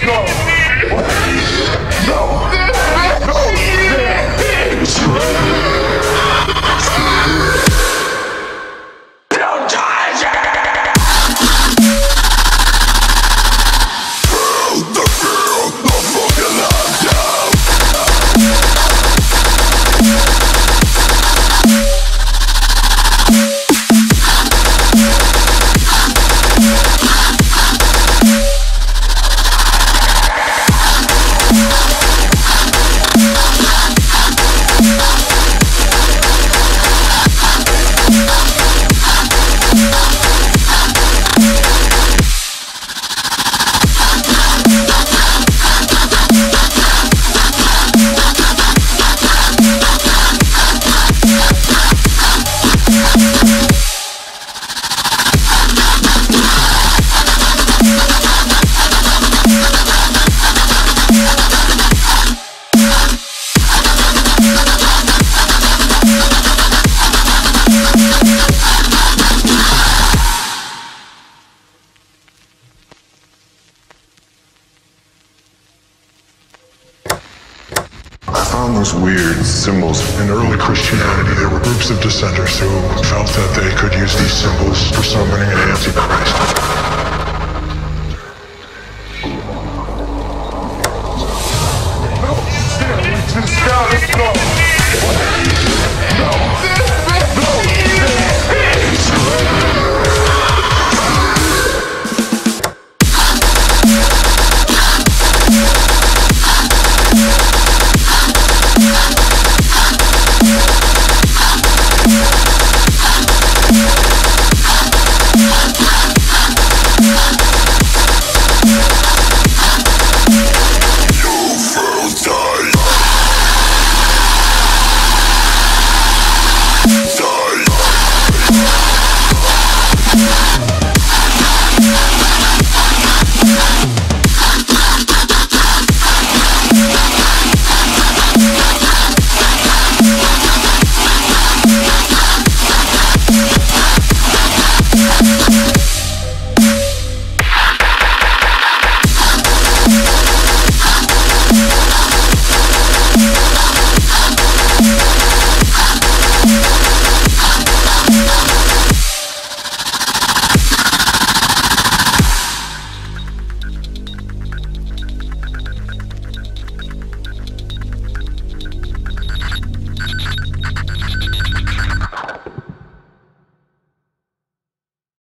go. found those weird symbols. In early Christianity, there were groups of dissenters who felt that they could use these symbols for summoning an antichrist.